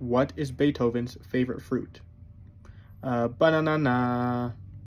What is Beethoven's favorite fruit? Uh, banana.